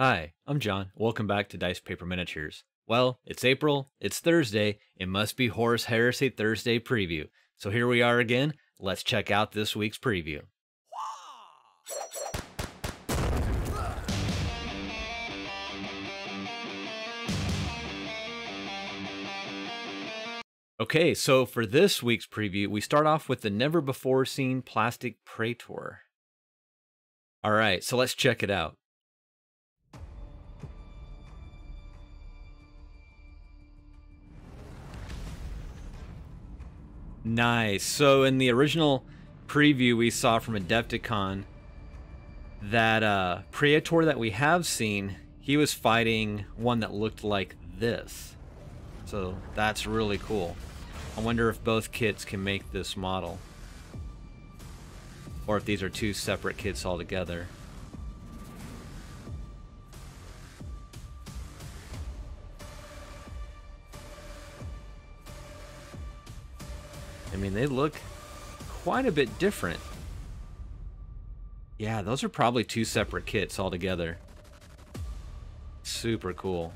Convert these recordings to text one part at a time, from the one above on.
Hi, I'm John. Welcome back to Dice Paper Miniatures. Well, it's April, it's Thursday, it must be Horus Heresy Thursday preview. So here we are again. Let's check out this week's preview. Okay, so for this week's preview, we start off with the never before seen plastic Praetor. All right, so let's check it out. Nice. So in the original preview we saw from Adepticon, that uh, Praetor that we have seen, he was fighting one that looked like this. So that's really cool. I wonder if both kits can make this model. Or if these are two separate kits altogether. Mean, they look quite a bit different. Yeah, those are probably two separate kits altogether. Super cool.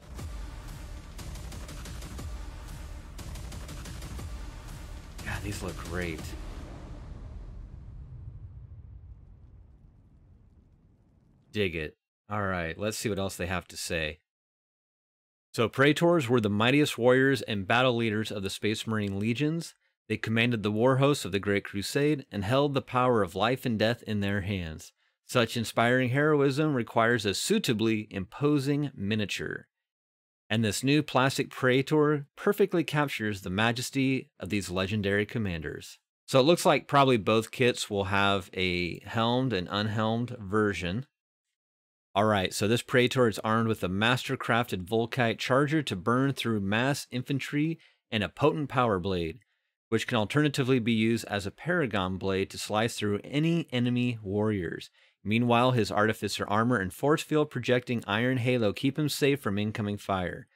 Yeah, these look great. Dig it. All right, let's see what else they have to say. So, Praetors were the mightiest warriors and battle leaders of the Space Marine legions. They commanded the war hosts of the Great Crusade and held the power of life and death in their hands. Such inspiring heroism requires a suitably imposing miniature. And this new plastic Praetor perfectly captures the majesty of these legendary commanders. So it looks like probably both kits will have a helmed and unhelmed version. All right, so this Praetor is armed with a master-crafted Volkite charger to burn through mass infantry and a potent power blade which can alternatively be used as a paragon blade to slice through any enemy warriors. Meanwhile, his artificer armor and force field projecting iron halo keep him safe from incoming fire.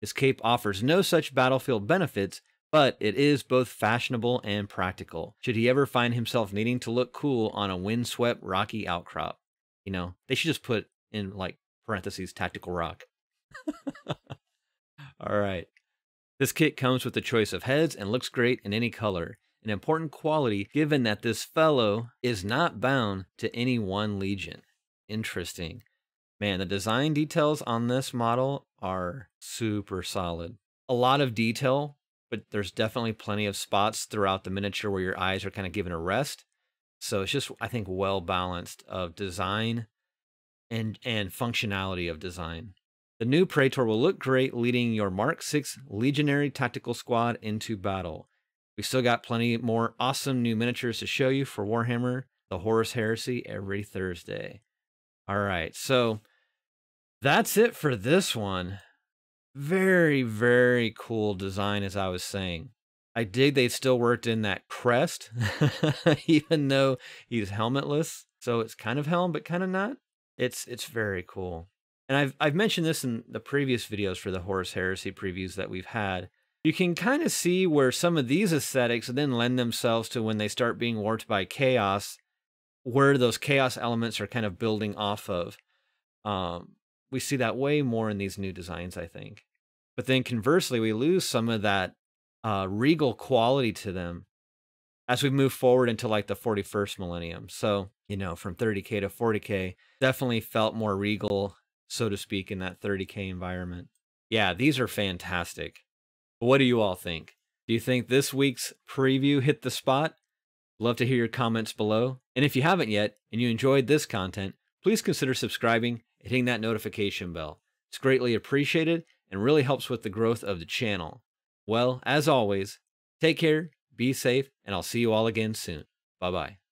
His cape offers no such battlefield benefits, but it is both fashionable and practical, should he ever find himself needing to look cool on a windswept rocky outcrop. You know, they should just put in like parentheses tactical rock. All right. This kit comes with a choice of heads and looks great in any color, an important quality given that this fellow is not bound to any one legion. Interesting. Man, the design details on this model are super solid. A lot of detail, but there's definitely plenty of spots throughout the miniature where your eyes are kind of given a rest. So it's just, I think, well balanced of design and and functionality of design. The new Praetor will look great leading your Mark 6 Legionary Tactical Squad into battle. We've still got plenty more awesome new miniatures to show you for Warhammer, the Horus Heresy, every Thursday. All right, so that's it for this one. Very, very cool design, as I was saying. I dig they still worked in that crest, even though he's helmetless. So it's kind of helm, but kind of not. It's it's very cool and I've I've mentioned this in the previous videos for the Horus Heresy previews that we've had. You can kind of see where some of these aesthetics then lend themselves to when they start being warped by chaos, where those chaos elements are kind of building off of. Um, we see that way more in these new designs, I think. But then conversely, we lose some of that uh, regal quality to them as we move forward into like the 41st millennium. So, you know, from 30K to 40K, definitely felt more regal so to speak, in that 30K environment. Yeah, these are fantastic. What do you all think? Do you think this week's preview hit the spot? Love to hear your comments below. And if you haven't yet and you enjoyed this content, please consider subscribing and hitting that notification bell. It's greatly appreciated and really helps with the growth of the channel. Well, as always, take care, be safe, and I'll see you all again soon. Bye bye.